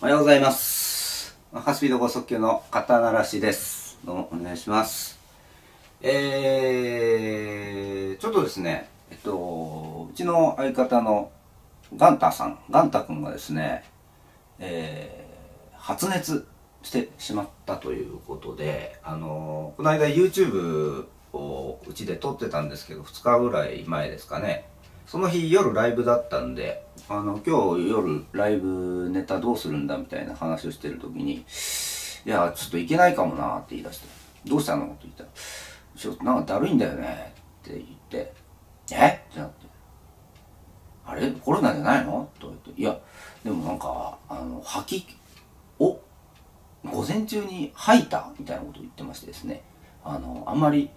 おはようございます。ハスピード高速球の肩慣らしです。どうもお願いします。えー、ちょっとですね、えっと、うちの相方のガンタさん、ガンタ君がですね、えー、発熱してしまったということで、あの、この間 YouTube をうちで撮ってたんですけど、2日ぐらい前ですかね。その日夜ライブだったんで、あの、今日夜ライブネタどうするんだみたいな話をしてる時に、いや、ちょっといけないかもなって言い出して、どうしたのって言ったら、ちょっとなんかだるいんだよねって言って、え？ってなって、あれ？コロナじゃないの？と言って、いや、でもなんか、あの、吐き、お？午前中に吐いたみたいなことを言ってましてですね、あの、あんまり、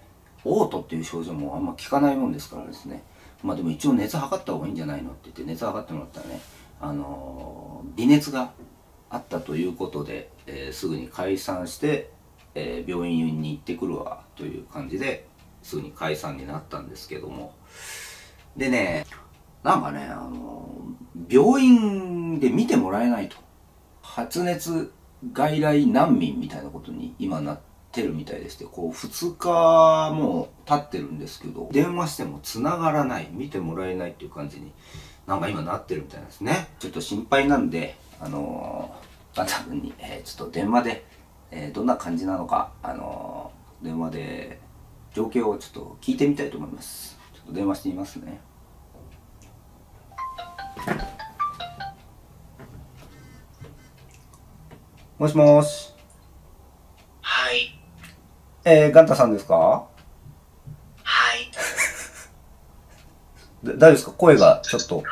嘔吐っていう症状もあんま効かないもんですからですね、まあでも一応熱測った方がいいんじゃないのって言って熱測ってもらったらね、あのー微熱があったということで、えーすぐに解散して、えー病院に行ってくるわという感じですぐに解散になったんですけども。でねなんかね、あの病院で見てもらえないと。発熱外来難民みたいなことに今なっててるみたいでしてこう2日も経ってるんですけど電話しても繋がらない見てもらえないっていう感じになんか今なってるみたいですね。ちょっと心配なんであのー、ガンタ君に、えーちょっと電話で、えーどんな感じなのかあのー電話で状況をちょっと聞いてみたいと思います。ちょっと電話してみますね。もしもし。えー、ガンタさんですか？はい。だ大丈夫ですか？声がちょっと。は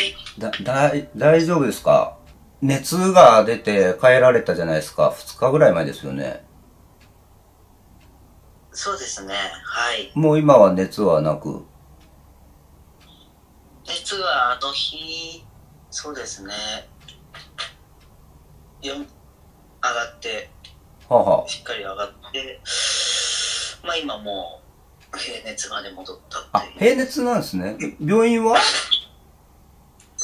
い。だだい大丈夫ですか？熱が出て帰られたじゃないですか2日ぐらい前ですよねそうですね。はい。もう今は熱はなく熱はあの日、そうですね。よ上がって、はあはしっかり上がって、まあ今もう平熱まで戻ったああっていう。平熱なんですね。え病院は？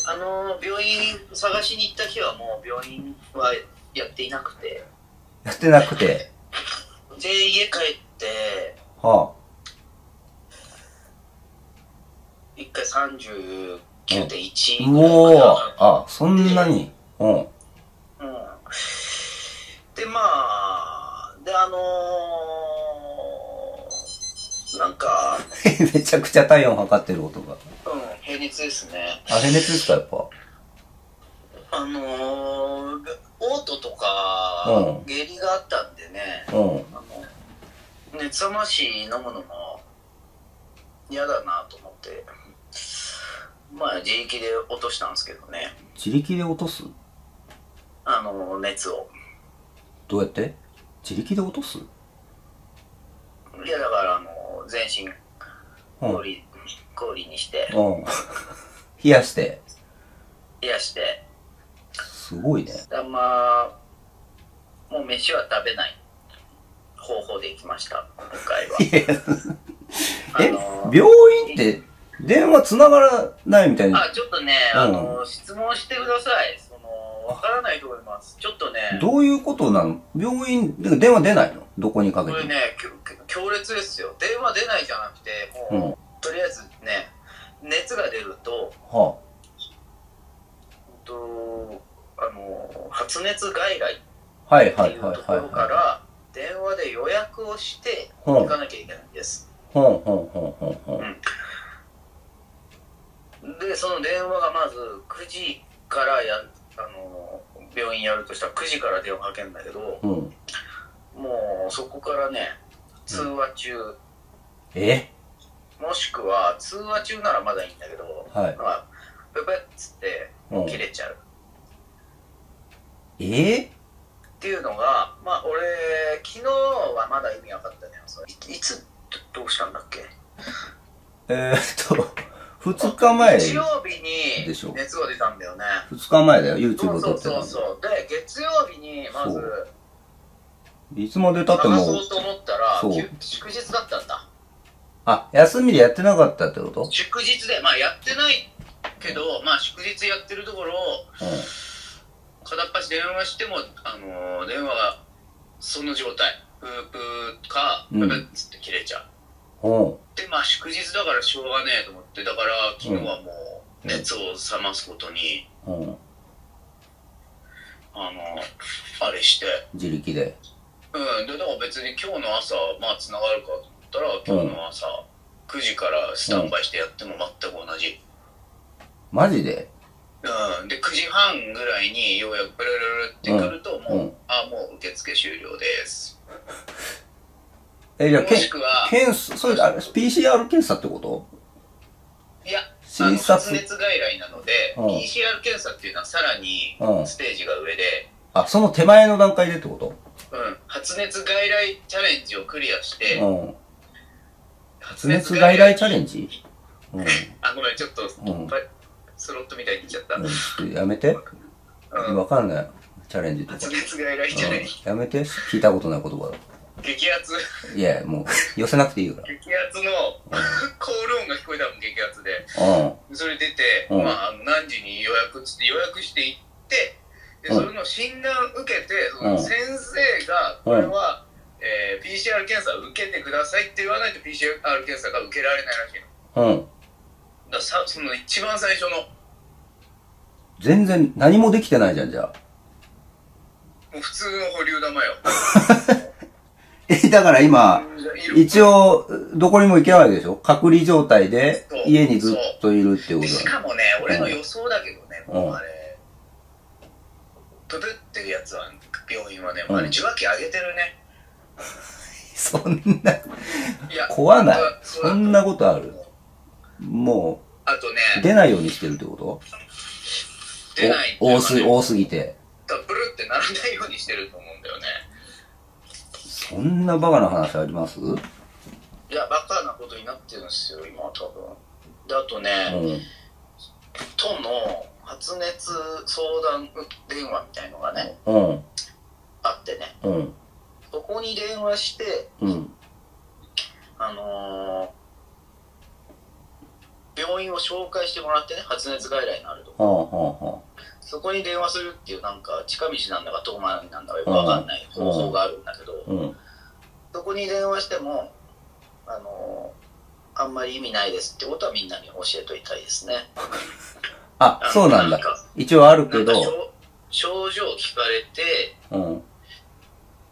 あの、病院探しに行った日はもう病院はやっていなくて、やってなくて。で、家帰って、は一回39.1あぐらいまで上がってあそんなに。うん。うんでまあであのー、なんか、めちゃくちゃ体温測ってる音が。うん、平熱ですね。あ平熱ですかやっぱ？あのー、嘔吐とか、うん。下痢があったんでね。うん。あの熱さまし飲むのも嫌だなと思って。まあ自力で落としたんですけどね。自力で落とす？あの熱を。どうやって？自力で落とす？いやだからあの全身うん氷,、氷にして。うん。冷やして。冷やして。すごいね。だまあもう飯は食べない。方法で行きました今回は。えあの病院って電話繋がらないみたいなあちょっとね、あの質問してください。そのわからないと思います。ちょっとね。どういうことなの？病院で電話出ないの？どこにかけて？もこれね強烈ですよ。電話出ないじゃなくてもう、うん。とりあえずね熱が出るとはうんとあの発熱外来あ、はいってはいいうはいところかはら電話で予約をしていはい行かなきゃいけないんです、ほんほんほんほんほん。でその電話がまず9時からやあの病院やるとしたら9時から電話かけるんだけどうん。もうそこからね通話中、え？もしくは通話中ならまだいいんだけど、はい。まあ、ペペッつってうん。切れちゃう。え？っていうのがまあ俺昨日はまだ意味分かったねそれいいつどうしたんだっけ？えー、っと2日前日曜日にでしょ熱が出たんだよね。2日前だよそ YouTube うそうそう撮ってたのそう。で月曜日にまそずいつまで経っても探そうと思ったら祝日だったんだ。あ休みでやってなかったってこと？祝日でまあやってないけどまあ祝日やってるところをうん。し電話してもあの電話がその状態。プープーかうん。プーッつって切れちゃう、おうでまあ祝日だからしょうがねえと思ってだから昨日はもう熱を冷ますことに、おうあのあれして。自力で。うん。でだから別に今日の朝まあつながるかと思ったら今日の朝、9時からスタンバイしてやっても全く同じ、マジで？うん、で9時半ぐらいにようやくプルルルってくると、もう、うん。あもう受付終了ですえ、じゃあ、もけしくは検査、それ、あれ、PCR 検査ってこと？いや診あの察発熱外来なので、うん。PCR 検査っていうのはさらにうん。ステージが上で、あ、その手前の段階でってこうん、発熱外来チャレンジをクリアして、とうん。発発熱外来チャレンジ？うん。あごめんちょっと、うん。パスロットみたいに言っちゃった、ちょっとやめて。うん、わかんない。チャレンジとか。発熱外来チャレンジ、うん。やめて。聞いたことない言葉激ア。いや、もう、寄せなくていいから。激アツのコール音が聞こえたもん激アツでうん。それ出て、うんまあ、何時に予約っつって予約して行ってでうんそれの診断受けてそうんの先生がこれは、えー PCR 検査を受けてくださいって言わないと PCR 検査が受けられないらしいのうん。だからさその一番最初の全然何もできてないじゃん、じゃあ。もう普通の保留玉よ え、だから今、一応、どこにも行けないでしょ？隔離状態で家にずっといるっていうこと。だ。かもね俺の予想だけどね、うん。もうあれププっていうやつは病院はね、うんあれ受話器上げてるね。そんな、いや怖ない。そんなことある？もあとう、ね出ないようにしてるってこと？出ないお多す、多すぎて。ブルってならないようにしてると思うんだよねそんなバカな話あります？うん。いやバカなことになってるんですよ今多分であとね、都の発熱相談電話みたいのがねうん。あってねうん。そこに電話してうん。あのー病院を紹介してもらってね発熱外来のあるとはあ、はそこに電話するっていうなんか近道なんだか遠回りなんだかよくわかんない方法があるんだけど、あ、はあ。うん。そこに電話してもあのーあんまり意味ないですってことはみんなに教えといたいですね あ、のそうなんだ。か一応あるけど、症症状聞かれて、うん。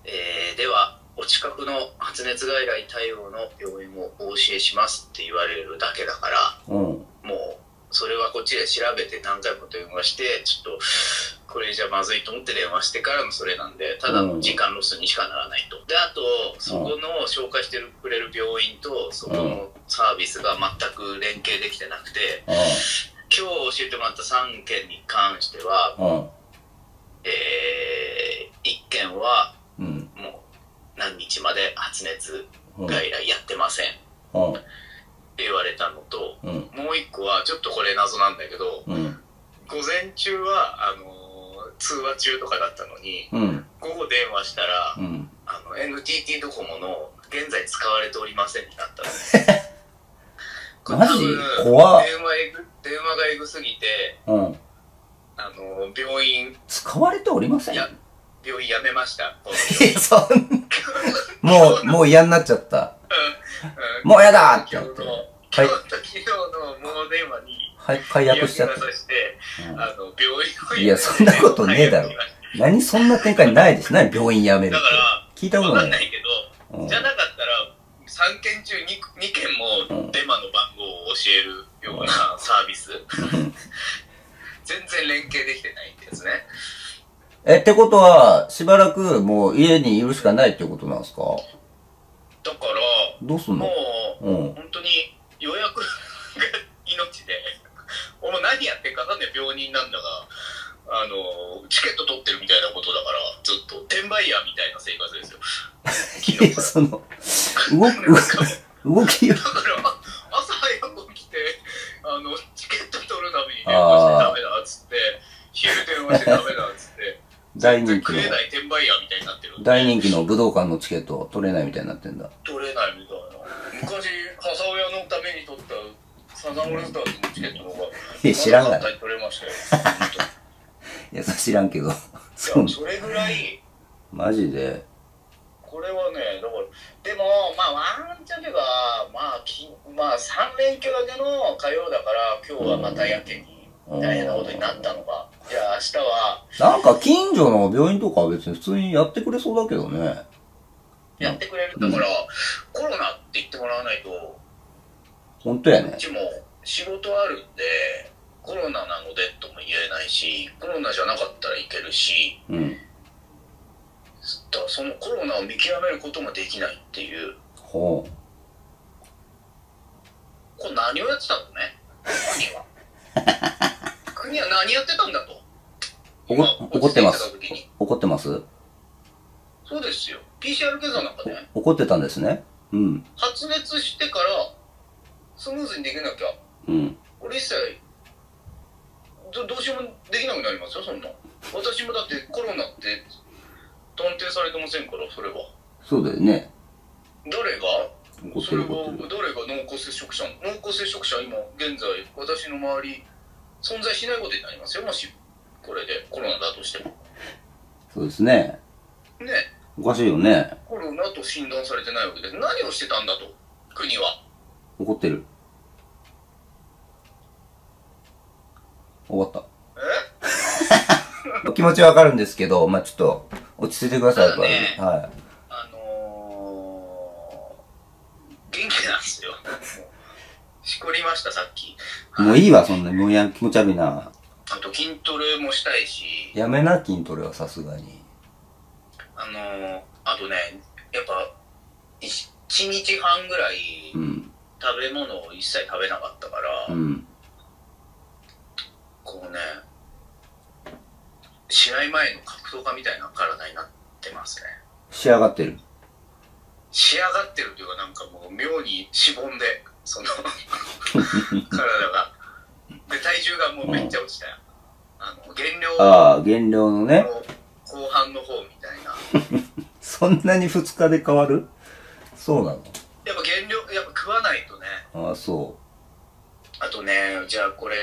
えーではお近くの発熱外来対応の病院をお教えしますって言われるだけだからうん。もうそれはこっちで調べて何回も電話してちょっとこれじゃまずいと思って電話してからのそれなんでただの時間ロスにしかならないとであとそこの紹介してくれる病院とそこのサービスが全く連携できてなくてう今日教えてもらった3件に関してはん。えー、1件はうん。もう何日まで発熱うん。外来やってません言われたのとうん。もう1個はちょっとこれ謎なんだけどうん。午前中はあのー通話中とかだったのにうん。午後電話したらうん。あの NTT ドコモの現在使われておりませんになったのね マジ？怖っ電話えぐ電話がエグすぎてうん。あのー病院使われておりません？いや病院辞めました そんもう、もう嫌になっちゃった。うん もうやだってなって。今日と昨日のモノ電話にはい、解約しちゃった。あの病院をいやそんなことねえだろ。うん何そんな展開ないです。何病院辞めるって。聞いたことない。わかんないけど、うん。じゃなかったら3件中 2, 2件もデマの番号を教えるようなサービス、全然連携できてないんですね。え、ってことは、しばらくもう家にいるしかないってことなんですか？だからどうすんの？もううん。本当に予約が 命で。俺も何やってるか分かんない。病人なんだがあのチケット取ってるみたいなことだからずっと転売ヤーみたいな生活ですよ。昨日その、動く、動き、だから朝早く起きてあのチケット取るために電話してダメだっつって昼電話してダメだっつって大人気の食え、ない転売ヤーみたいになってる大人気の武道館のチケット取れないみたいになってんだ。取れないみたいな昔母親のために取ったサザンオールスターズのチケットの方がいや知らんがな長かったり取れましたよいや、それ知らんけど。そうそれぐらいマジで。これはねだからでもまあワンチャンというかまあきまあ3連休だけの火曜だから今日はまたやけに大変なことになったのか。じゃあ明日は。なんか近所の病院とかは別に普通にやってくれそうだけどね。やってくれる。だから、コロナって言ってもらわないと本当やね。う。ちも仕事あるんでコロナなのでとも言えないしコロナじゃなかったらいけるしうん。だからそのコロナを見極めることもできないっていう。ほこれ何をやってたのね？国は何やってたんだと怒怒ってます。怒ってます？そうですよ PCR 検査なんかね怒ってたんですね。うん。発熱してからスムーズにできなきゃうん。俺一切どどうしようもできなくなりますよそんな私もだってコロナって断定されてませんからそれはそうだよね。誰が？それる怒ってる。を誰が濃厚接触者？濃厚接触者今現在私の周り存在しないことになりますよもしこれでコロナだとしてもそうですね。ねおかしいよね。コロナと診断されてないわけです何をしてたんだと国は怒ってる。終わっえ？た。気持ちはわかるんですけど、まあちょっと、落ち着いてください、ねはあのー、元気なんですよしこりましたさっきい。もういいわ、そんな、もうや気持ち悪いな。あと筋トレもしたいしやめな、筋トレはさすがに。あのー、あとねやっぱ1日半ぐらいうん。食べ物を一切食べなかったから、うん。こうね試合前の格闘家みたいな体になってますね仕上がってる。仕上がってるというかなんかもう妙にしぼんでその体がで体重がもうめっちゃ落ちたよあの減量ああ、減量のね。の後半の方みたいな そんなに2日で変わる？そうなやっぱ減量やっぱ食わないとねのああ、そあとねじゃあこれ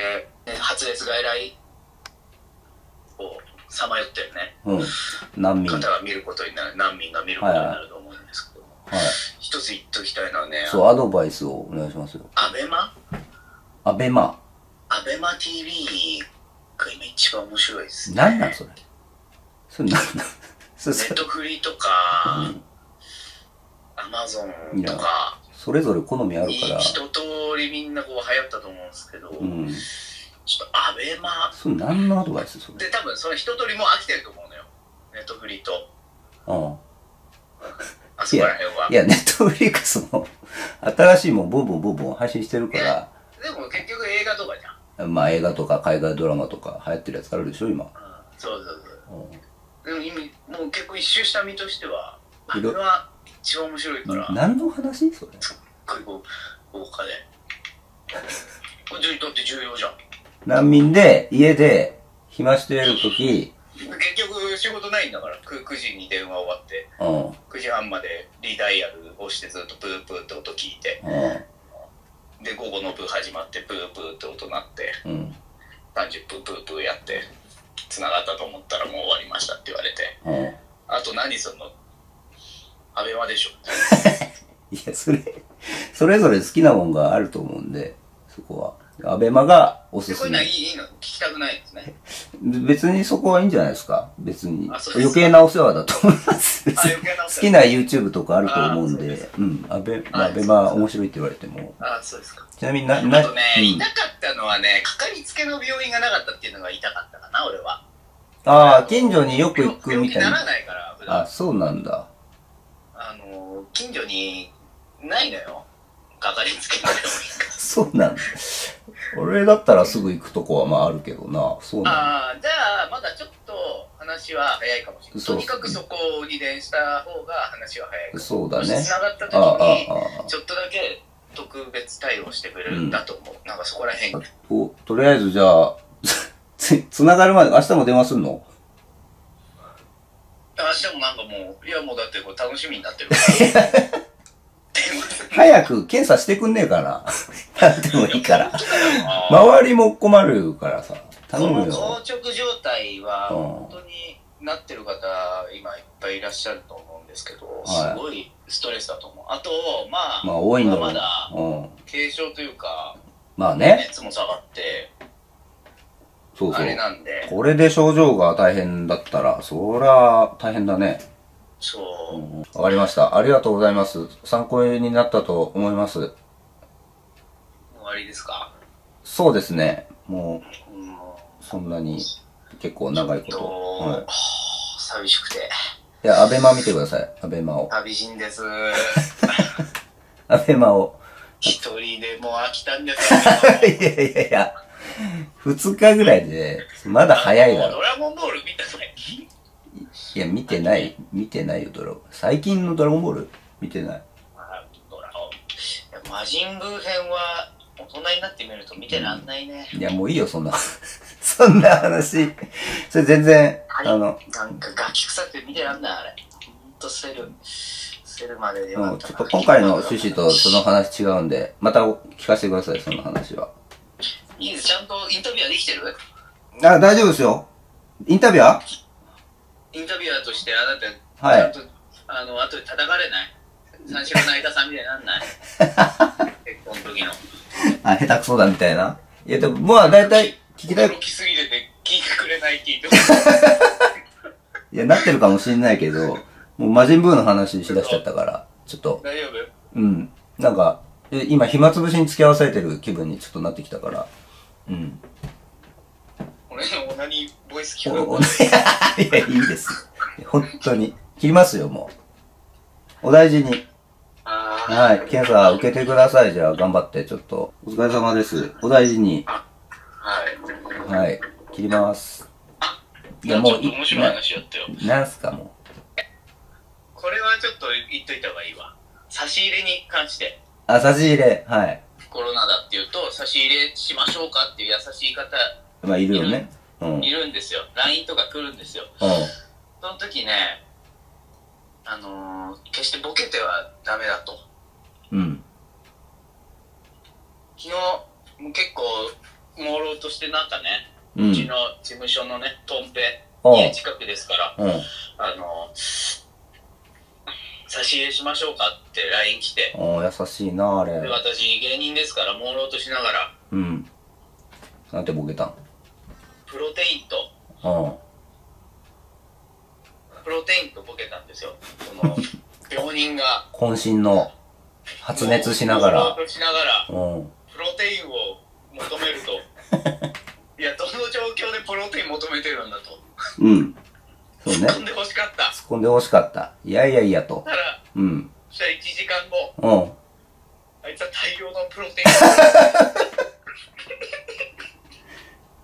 ね発熱外来をさまよってるねう。うん。難民。方が見ることになる難民が見ることになると思うんですけども、はい。一つ言っときたいのはねそう、アドバイスをお願いしますよ。アベマ？アベマ。アベマ TV が今一番面白いですねなんなんそれ？それなん？なんネットフリとか、アマゾンとか、それぞれ好みあるから。一通りみんなこう流行ったと思うんですけど、うん。ちょっとアベマそれ何のアドバイスそれ？で多分その一通りもう飽きてると思うのよ。ネットフリと、うん。あそこら辺は。いや、ネットフリックスも、新しいもんボンボンボンボン配信してるから、でも結局映画とかじゃん。まあ映画とか海外ドラマとか流行ってるやつあるでしょ、今。うん、そうそうそう。うんでも今、もう結構一周した身としては、アいろベマ一番面白いから、何の話それ？すっごい豪華で。これだって重要じゃん。難民で、家で、暇してるとき、結局仕事ないんだから 9, 9時に電話終わってうん、9時半までリダイヤル押してずっとプープーって音聞いてうで午後の部始まってプープーって音鳴ってん、うん、30分プープーやって繋がったと思ったらもう終わりましたって言われてうん。あと何その？アベマでしょ。いや、それ、それぞれ好きなもんがあると思うんで、そこは。アベマがおすでこういうのはいめ。いいいの聞きたくないですね別にそこはいいんじゃないですか別に。余計なお世話だと思います。好きな YouTube とかあると思うんでうん。アベ、まあ、あアベマ面白いって言われても。あそうですかちなみにな、あな、とね、うん痛かったのはねかかりつけの病院がなかったっていうのが痛かったかな俺はああ、近所によく行くみたいな。病気ならないから普段あ、そうなんだ。あの近所にないのよかかりつけの病院 そうなんだ。俺だったらすぐ行くとこはまああるけどな。そうな。ああじゃあまだちょっと話は早いかもしれない。とにかくそこに電した方が話は早いそうだね。繋がった時に。ちょっとだけ特別対応してくれるんだと思う、なんかそこら辺。明お、とりあえずじゃあ、つ、つながるまで、明日も電話すんの？日もなんかもういやもうだってこれ楽しみになってるから 早く検査してくんねえかな。やってもいいから。ま周りも困るからさ。頼むよ。硬直状態はうん本当になってる方今いっぱいいらっしゃると思うんですけど、はいすごいストレスだと思う。あとまあ、まあ多いんだまだうん。軽症というかまあね。熱も下がってそうそう。あれなんで。これで症状が大変だったらそりゃ大変だねそう、うんわかりました。ありがとうございます。参考になったと思います。終わりですか？そうですね。もうそんなに結構長いこと。と、はい。はあ寂しくて。いや、アベマ見てください。アベマを。寂しいんです。アベマを。一人でもう飽きたんですよ。いやいやいや、二日ぐらいで、まだ早いだろ。ド。ラゴンボール見たないいや、見てない。見てないよ、ドラゴン。最近のドラゴンボール？見てない。あドラゴンいや魔人ブー編は大人になってみると見てらんないね、いや、もういいよ、そんな。そんな話。それ全然、あの、なんかガキ臭くて見てらんないあれほんと捨てる捨てるまででよもうちょっと今回の趣旨とその話違うんで、また聞かせてください、その話は。いいですちゃんとインタビュアーできてる？あ、大丈夫ですよ。インタビュアーインタビュアーとしてあなた、はい。ちゃんとあの後で叩かれない？三四郎の間さんみたいになんない？結婚の時の。あ、下手くそだみたいな？いや、でも、まあ、大体、聞きたい。驚、きすぎてて聞いてくれないって言って いや、なってるかもしれないけど、もう魔人ブーの話しだしちゃったから、ちょっと、大丈夫？うん。なんか、え今、暇つぶしに付き合わされてる気分にちょっとなってきたから、うん。俺のオナニーボイス聞お、こお、いや、いいです。本当に。切りますよ、もう。お大事に。はい。検査受けてください。じゃあ、頑張って、ちょっと。お疲れ様です。お大事に。はいはい。切ります。いや、ちもう、面白い話やったよいなんすか、もこれはちょっと言っといた方がいいわ差し入れに関してう。あ、差し入れ。はい。コロナだっていうと差し入れしましょうかっていう優しい方まあ、いるよね。いるんですよ LINE とか来るんですよその時ねあのー決してボケてはダメだとうん。昨日もう結構朦朧としてなんかね、う。うんちの事務所のねトンペ家近くですからうん。あのー差し入れしましょうかって LINE 来て優しいな、あれで。私芸人ですから朦朧としながらうん。なんてボケたん？プロテインとうん。プロテインとボケたんですよその 病人が渾身の発熱しながら。としながらうん。プロテインを求めると いやどの状況でプロテイン求めてるんだとうん。そうね。突っ込んで欲しかった突っ込んで欲しかった。いやいやいやと。たらうん。そしたら1時間後うん。あいつは大量のプロテイン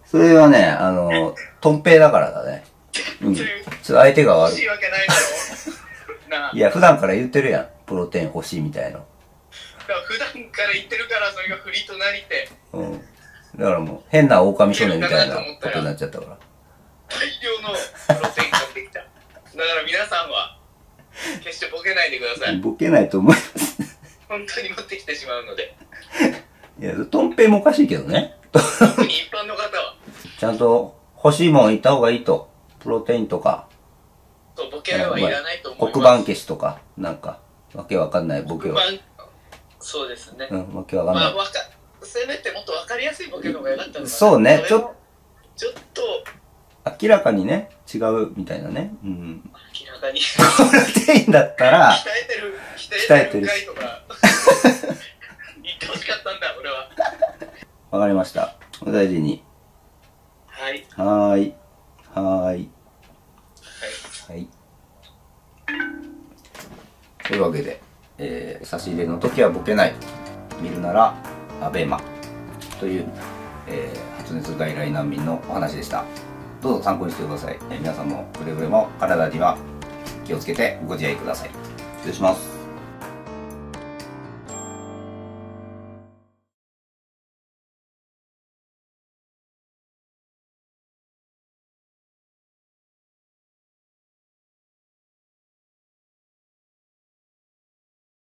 それはね、あの、トンペイだからだね。うん。ちょ相手が悪い。欲しいわけないだろなあいや、普段から言ってるやん。プロテイン欲しいみたいな。だから普段から言ってるからそれが振りとなりてうん。だからもう、変な狼少年みたいなことになっちゃったから。大量のプロテイン買ってきただから皆さんは決してボケないでくださいボケないと思います。本当に持ってきてしまうのでいや、トンペイもおかしいけどね。特に一般の方はちゃんと欲しいもん言った方がいいと。プロテインとか、そうボケはいらないと思います黒板消しとか、なんか、わけわかんないボケは。そうですね、うん、わけわかんない。まあわかせめてもっとわかりやすいボケの方が良かったのかなそうねそれもちょっと明らかにね、違うみたいなね。うん。明らかにプロテインだったら、鍛えてる鍛えてる鍛えてる 言ってほしかったんだ俺はわかりました。お大事に。はいはーい。はーい。はい。というわけで、えー、差し入れの時はボケない。見るなら、アベマ。という、えー、発熱外来難民のお話でした。どうぞ参考にしてください。えー皆さんもくれぐれも体には気をつけてご自愛ください。失礼します。